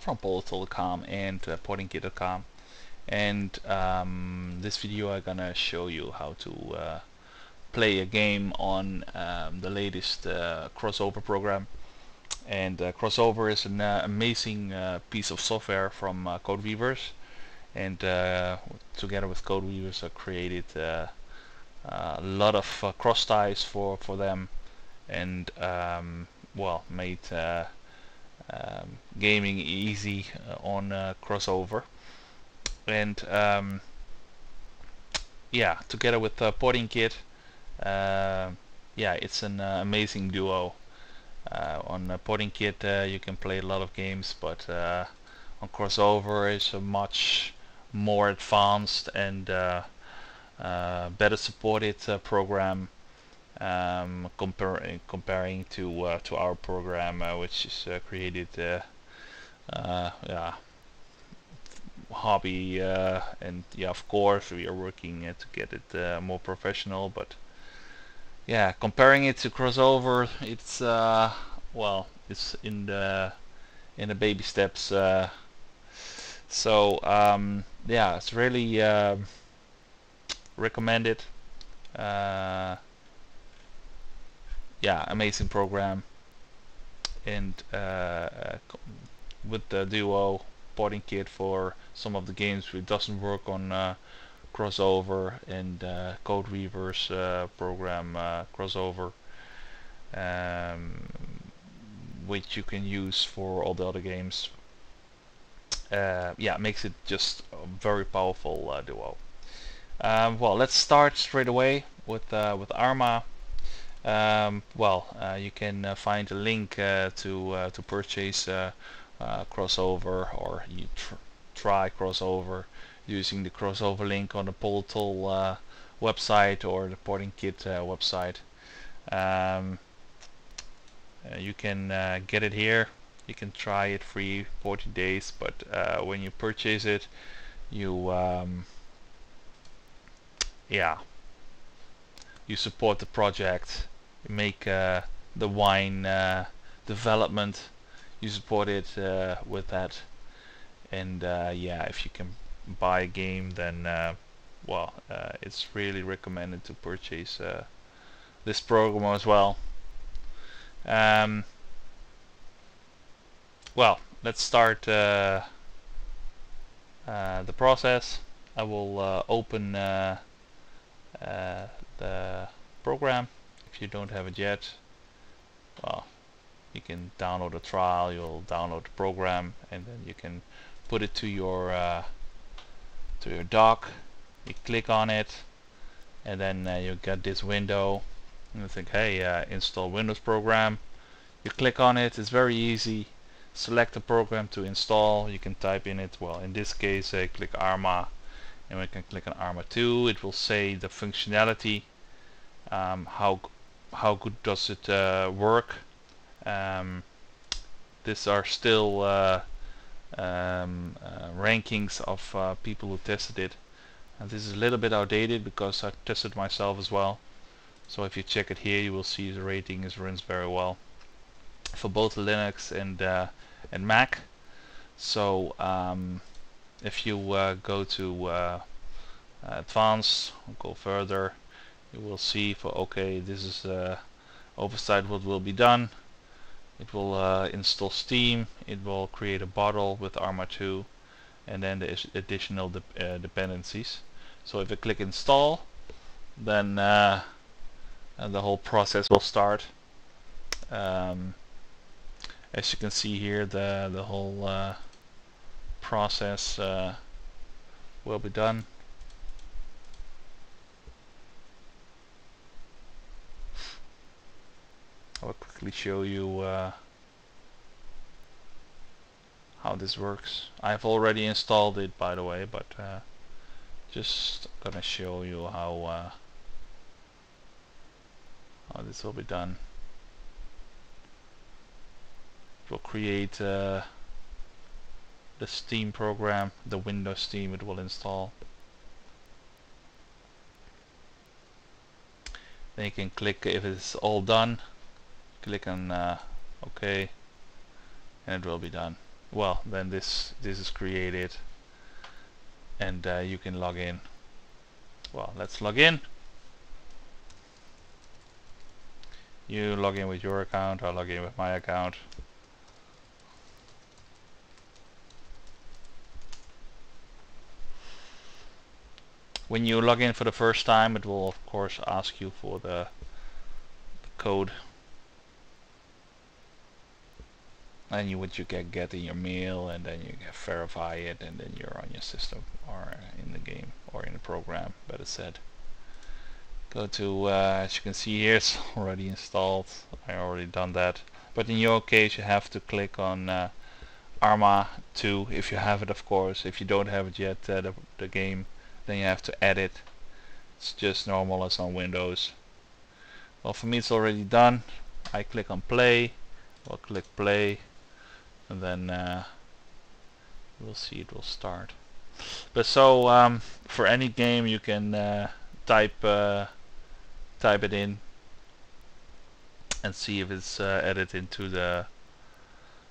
From PaulTheTall.com and uh, PortingKit.com and um, this video I'm gonna show you how to uh, play a game on um, the latest uh, crossover program. And uh, crossover is an uh, amazing uh, piece of software from uh, Codeweavers and together with Codeweavers I created a lot of CrossTies for for them. And um, well made um, gaming easy uh, on uh, crossover. And um, yeah together with uh, PortingKit uh, yeah it's an amazing duo. On uh, PortingKit uh, you can play a lot of games but on crossover is a much more advanced and better supported program um, compar comparing to uh, to our program uh, which is uh, created yeah hobby and yeah of course we are working to get it more professional but yeah comparing it to crossover it's well it's in the in the baby steps so um, yeah it's really uh, recommended uh, yeah, amazing program. And uh, uh with the Duo porting kit for some of the games, it doesn't work on uh, crossover and uh, Codeweavers uh, program uh, crossover, um, which you can use for all the other games. Yeah, makes it just a very powerful duo. Um, well, let's start straight away with with Arma um, well uh, you can uh, find a link uh, to uh, to purchase uh, uh, crossover or you tr try crossover using the crossover link on the Portal website or the PortingKit website. Um, you can get it here. You can try it free 40 days but when you purchase it you um, yeah you support the project, you make uh, the wine uh, development, you support it uh, with that, and uh, yeah, if you can buy a game, then uh, well, uh, it's really recommended to purchase this program as well. Um, well, let's start the process. I will open the program. If you don't have it yet well you can download a trial you'll download the program and then you can put it to your uh, to your dock you click on it and then uh, you get this window and you think hey uh, install Windows program. You click on it it's very easy. Select the program to install. You can type in it. Well in this case I click Arma and we can click on Arma 2 it will say the functionality um, how how good does it uh, work. Um, these are still uh, um, uh, rankings of uh, people who tested it. And this is a little bit outdated because I tested myself as well. So if you check it here you will see the rating is runs very well for both Linux and uh, and Mac. So um, if you uh, go to uh, advanced go further you will see for okay this is uh, oversight what will be done. It will uh, install Steam. It will create a bottle with Arma 2 and then the additional de uh, dependencies. So if I click install then uh, the whole process will start. Um, as you can see here the the whole uh, process uh, will be done. I'll quickly show you uh, how this works. I've already installed it by the way, but uh, just gonna show you how uh, how this will be done. We'll create uh, the Steam program, the Windows Steam it will install. Then you can click if it's all done, click on uh, OK and it will be done. well then this this is created and uh, you can log in well let's log in you log in with your account I'll log in with my account when you log in for the first time it will of course ask you for the, the code. And you would you get get in your mail and then you verify it and then you're on your system or in the game or in the program better said. Go to uh, as you can see here it's already installed. I already done that. But in your case you have to click on uh, Arma 2 if you have it of course. If you don't have it yet uh, the, the game then you have to edit. It's just normal as on Windows. Well for me it's already done. I click on play I'll click play and then uh, we'll see it will start. But so um, for any game you can uh, type uh, type it in and see if it's uh, added into the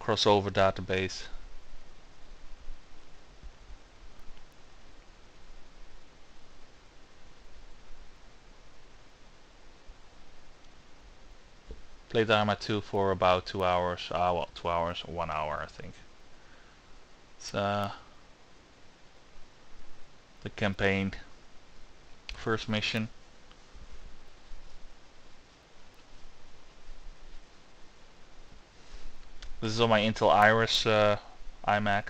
crossover database Played Arma 2 for about two hours. Ah, well, two hours, one hour, I think. It's uh, the campaign, first mission. This is on my Intel Iris uh, iMac.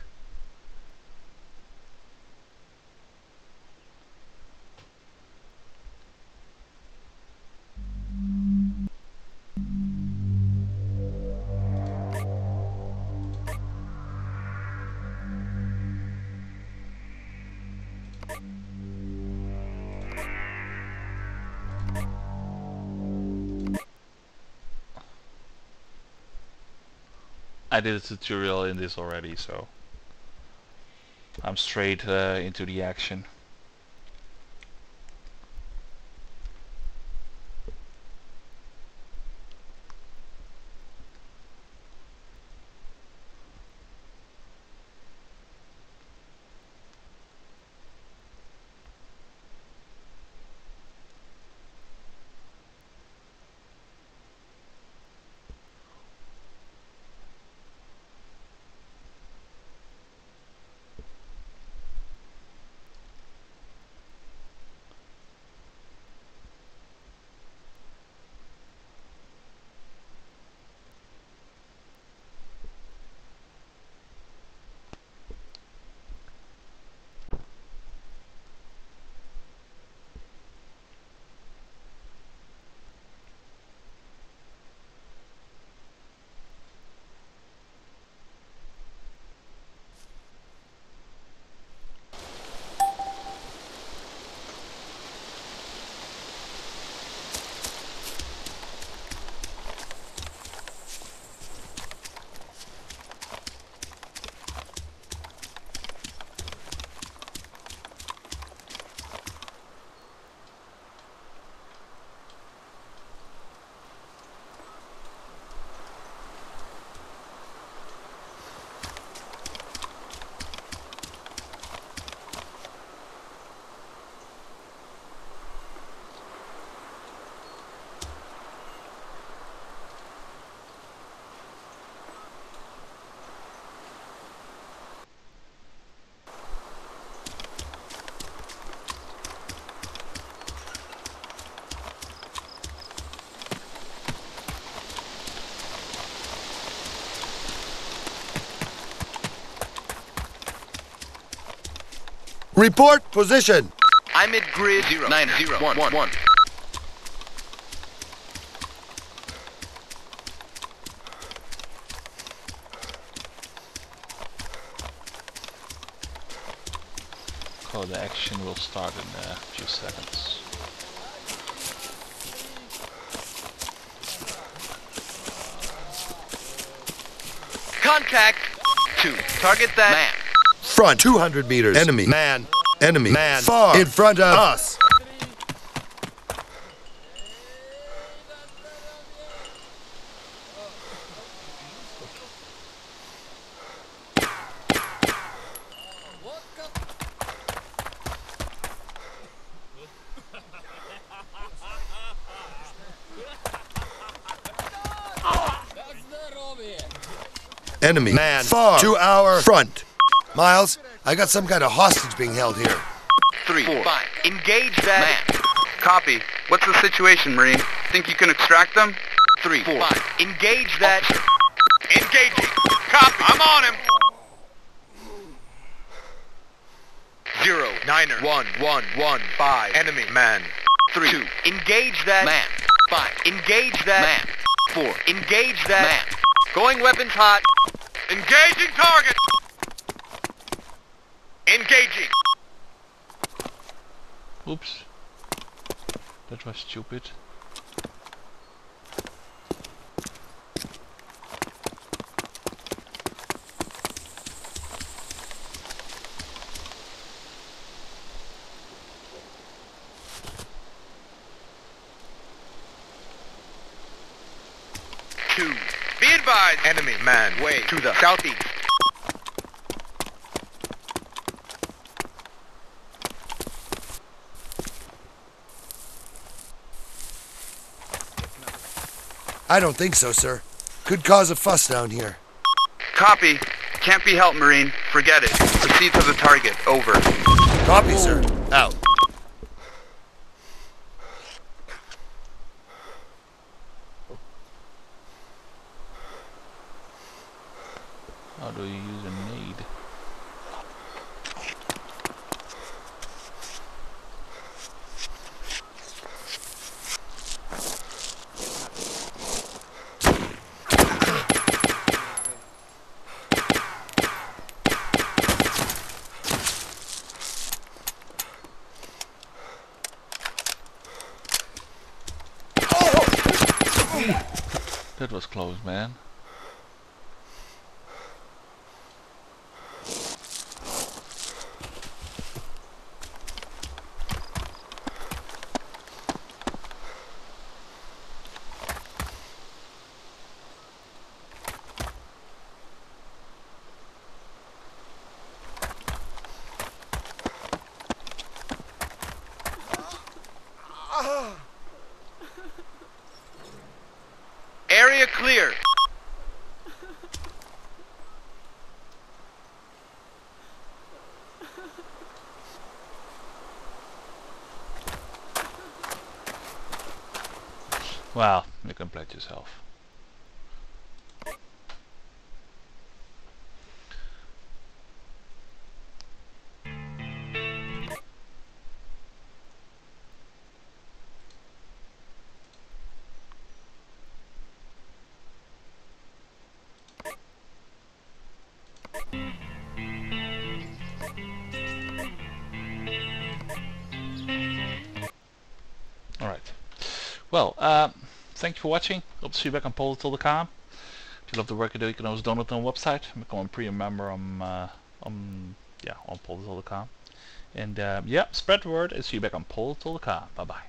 I did a tutorial in this already, so I'm straight uh, into the action. Report position. I'm at grid zero nine zero one one one. Code action will start in a few seconds. Contact two. Target that man front. 200 meters. Enemy. Man. Enemy. Man. Far. In front of us. enemy man far to our front Miles, I got some kind of hostage being held here. Three, four, five. Engage that man. Copy. What's the situation, Marine? Think you can extract them? Three, four, five. Engage that. Engaging. Copy. I'm on him. Zero, Niner. one, one, one, five. Enemy. Man. Three. Two. Engage that man. Five. Engage that man. Four. Engage that man. Going weapons hot. Engaging target. Engaging. Oops. That was stupid. Two. Be advised. Enemy. Man. Way To the southeast. I don't think so, sir. Could cause a fuss down here. Copy. Can't be helped, Marine. Forget it. Proceed to the target. Over. Copy, sir. Out. How do you use a nade? That was close, man. Clear. Well, you can play it yourself. Well, uh, thank you for watching. Hope to see you back on PaulTheTall.com. If you love the work I do, you can always donate on the website. Become a premium member on, uh, on yeah, on PaulTheTall.com. And uh, yeah, spread the word and see you back on PaulTheTall.com. Bye bye.